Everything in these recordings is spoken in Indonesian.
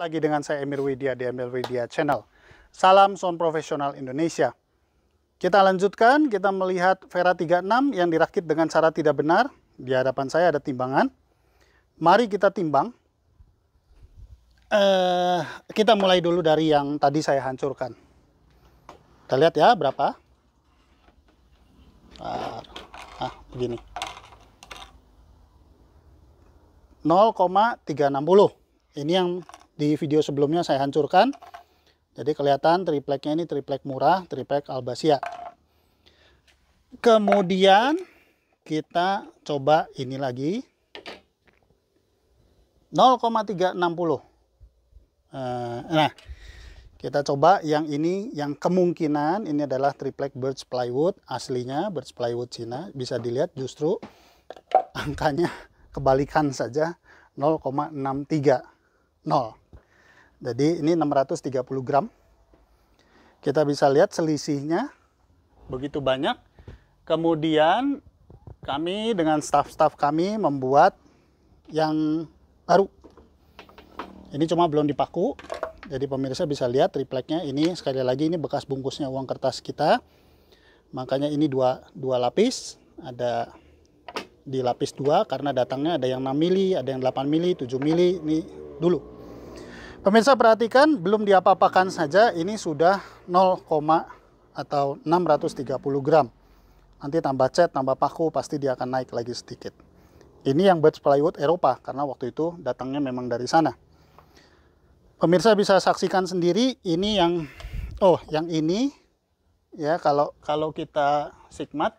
Lagi dengan saya Emir Widya di Emir Widya Channel. Salam sound profesional Indonesia. Kita lanjutkan, kita melihat Vera 36 yang dirakit dengan cara tidak benar. Di hadapan saya ada timbangan. Mari kita timbang. Uh, kita mulai dulu dari yang tadi saya hancurkan. Kita lihat ya berapa. Ah, ah begini. 0,360. Ini yang di video sebelumnya saya hancurkan. Jadi kelihatan tripleknya ini triplek murah, triplek Albasia. Kemudian kita coba ini lagi 0,360. Eh, nah, kita coba yang ini yang kemungkinan ini adalah triplek birch plywood aslinya birch plywood Cina bisa dilihat justru angkanya kebalikan saja 0,63 0 jadi ini 630 gram. Kita bisa lihat selisihnya begitu banyak. Kemudian kami dengan staff-staff kami membuat yang baru. Ini cuma belum dipaku. Jadi pemirsa bisa lihat tripleknya ini sekali lagi ini bekas bungkusnya uang kertas kita. Makanya ini dua, dua lapis. Ada di lapis dua karena datangnya ada yang 6 mili, ada yang 8 mili, 7 mili. Ini dulu. Pemirsa perhatikan belum diapa-apakan saja ini sudah 0, atau 630 gram. Nanti tambah cat, tambah paku pasti dia akan naik lagi sedikit. Ini yang birch plywood Eropa karena waktu itu datangnya memang dari sana. Pemirsa bisa saksikan sendiri ini yang oh yang ini ya kalau kalau kita sigmat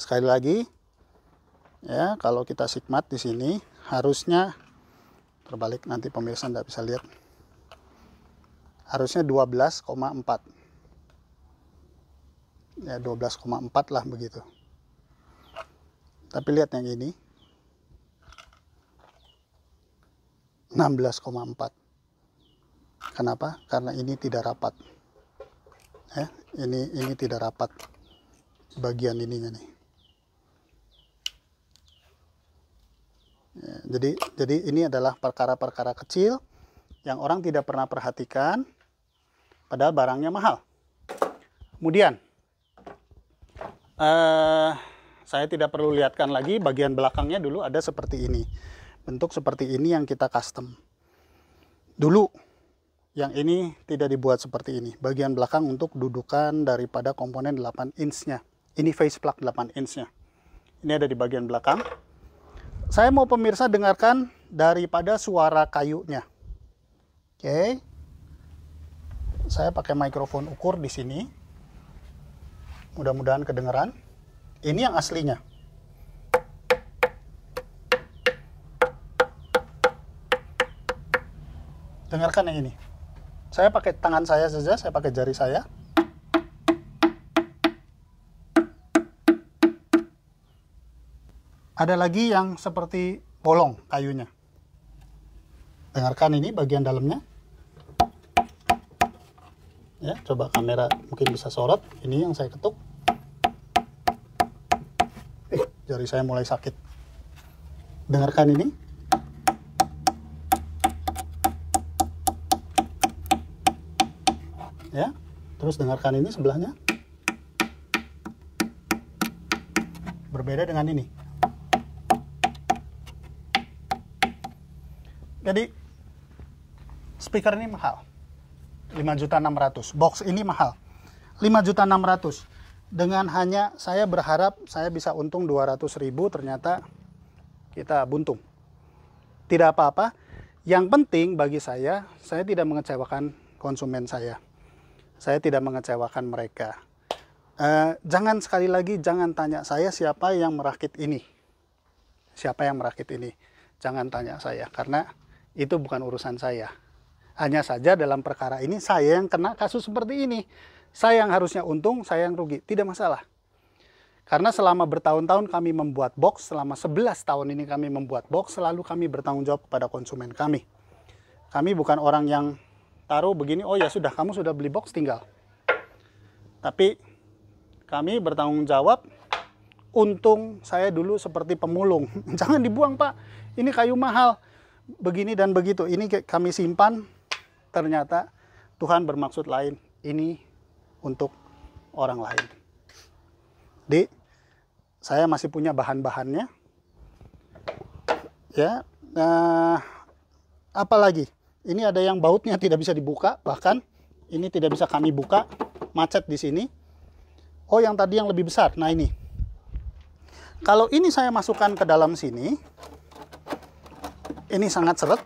sekali lagi ya kalau kita sigmat di sini harusnya terbalik nanti pemirsa tidak bisa lihat. Harusnya 12,4 ya 12,4 lah begitu. Tapi lihat yang ini. 16,4 kenapa? Karena ini tidak rapat. Ya ini ini tidak rapat. Bagian ininya nih jadi jadi ini adalah perkara-perkara kecil yang orang tidak pernah perhatikan padahal barangnya mahal. Kemudian uh, saya tidak perlu lihatkan lagi bagian belakangnya dulu ada seperti ini. Bentuk seperti ini yang kita custom. Dulu yang ini tidak dibuat seperti ini. Bagian belakang untuk dudukan daripada komponen 8 inch-nya. Ini face plug 8 inch-nya. Ini ada di bagian belakang saya mau pemirsa dengarkan daripada suara kayunya. Oke. Saya pakai mikrofon ukur di sini. Mudah-mudahan kedengeran. Ini yang aslinya. Dengarkan yang ini. Saya pakai tangan saya saja, saya pakai jari saya. Ada lagi yang seperti bolong kayunya. Dengarkan ini bagian dalamnya. Ya, coba kamera mungkin bisa sorot. Ini yang saya ketuk. Eh, jari saya mulai sakit. Dengarkan ini. Ya, terus dengarkan ini sebelahnya. Berbeda dengan ini. Jadi speaker ini mahal. 5.600. Box ini mahal. 5.600. Dengan hanya saya berharap saya bisa untung 200.000 ternyata kita buntung. Tidak apa-apa. Yang penting bagi saya, saya tidak mengecewakan konsumen saya. Saya tidak mengecewakan mereka. Uh, jangan sekali lagi, jangan tanya saya siapa yang merakit ini. Siapa yang merakit ini. Jangan tanya saya, karena itu bukan urusan saya. Hanya saja dalam perkara ini saya yang kena kasus seperti ini. Saya yang harusnya untung, saya yang rugi. Tidak masalah. Karena selama bertahun-tahun kami membuat box, selama 11 tahun ini kami membuat box, selalu kami bertanggung jawab kepada konsumen kami. Kami bukan orang yang taruh begini, oh ya sudah, kamu sudah beli box, tinggal. Tapi kami bertanggung jawab, untung saya dulu seperti pemulung. Jangan dibuang pak, ini kayu mahal begini dan begitu. Ini kami simpan, ternyata Tuhan bermaksud lain. Ini untuk orang lain. Di, saya masih punya bahan-bahannya. Ya, nah, apa lagi? Ini ada yang bautnya tidak bisa dibuka, bahkan ini tidak bisa kami buka, macet di sini. Oh, yang tadi yang lebih besar. Nah, ini. Kalau ini saya masukkan ke dalam sini, ini sangat seret.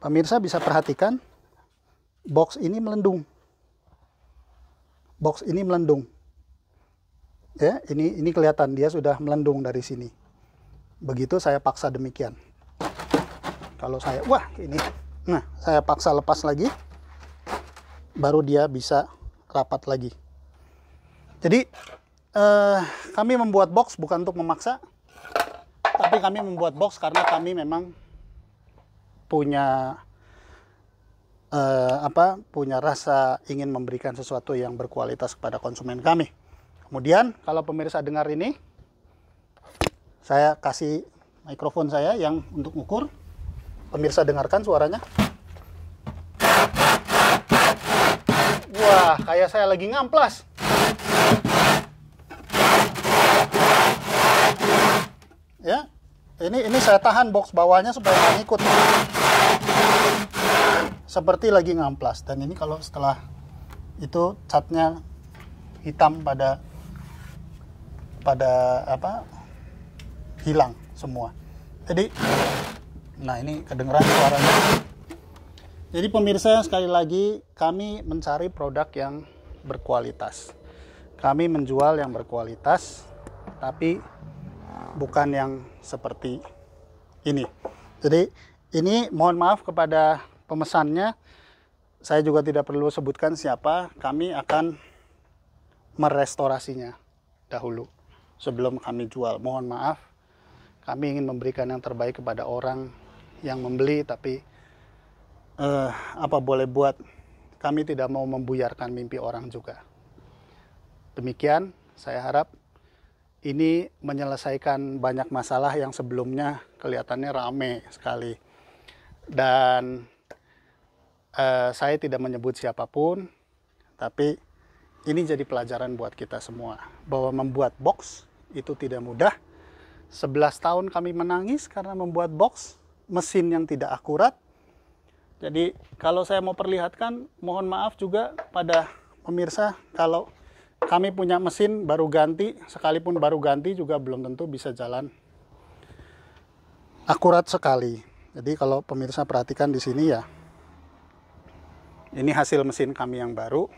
Pemirsa bisa perhatikan box ini melendung. Box ini melendung. Ya, ini ini kelihatan dia sudah melendung dari sini. Begitu saya paksa demikian. Kalau saya wah ini nah, saya paksa lepas lagi baru dia bisa rapat lagi. Jadi eh, kami membuat box bukan untuk memaksa, tapi kami membuat box karena kami memang punya uh, apa punya rasa ingin memberikan sesuatu yang berkualitas kepada konsumen kami. Kemudian kalau pemirsa dengar ini, saya kasih mikrofon saya yang untuk ukur. Pemirsa dengarkan suaranya. Wah, kayak saya lagi ngamplas. ya ini ini saya tahan box bawahnya supaya nggak ngikut. Seperti lagi ngamplas. Dan ini kalau setelah itu catnya hitam pada pada apa hilang semua. Jadi nah ini kedengeran suaranya. Jadi pemirsa sekali lagi kami mencari produk yang berkualitas. Kami menjual yang berkualitas tapi bukan yang seperti ini. Jadi ini mohon maaf kepada pemesannya. Saya juga tidak perlu sebutkan siapa. Kami akan merestorasinya dahulu sebelum kami jual. Mohon maaf. Kami ingin memberikan yang terbaik kepada orang yang membeli tapi eh, apa boleh buat kami tidak mau membuyarkan mimpi orang juga. Demikian saya harap ini menyelesaikan banyak masalah yang sebelumnya kelihatannya rame sekali. Dan uh, saya tidak menyebut siapa pun, tapi ini jadi pelajaran buat kita semua bahwa membuat box itu tidak mudah. 11 tahun kami menangis karena membuat box mesin yang tidak akurat. Jadi kalau saya mau perlihatkan, mohon maaf juga pada pemirsa kalau kami punya mesin baru ganti, sekalipun baru ganti juga belum tentu bisa jalan akurat sekali. Jadi kalau pemirsa perhatikan di sini ya, ini hasil mesin kami yang baru,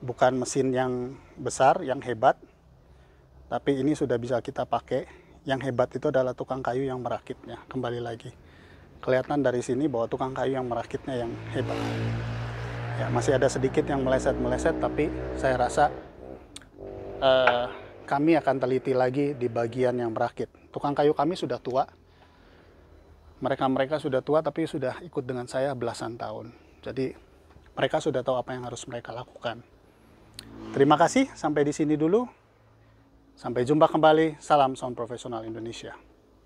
bukan mesin yang besar, yang hebat, tapi ini sudah bisa kita pakai. Yang hebat itu adalah tukang kayu yang merakitnya. Kembali lagi, kelihatan dari sini bahwa tukang kayu yang merakitnya yang hebat ya masih ada sedikit yang meleset-meleset tapi saya rasa uh, kami akan teliti lagi di bagian yang merakit tukang kayu kami sudah tua. Mereka-mereka sudah tua tapi sudah ikut dengan saya belasan tahun. Jadi mereka sudah tahu apa yang harus mereka lakukan. Terima kasih sampai di sini dulu. Sampai jumpa kembali. Salam sound profesional Indonesia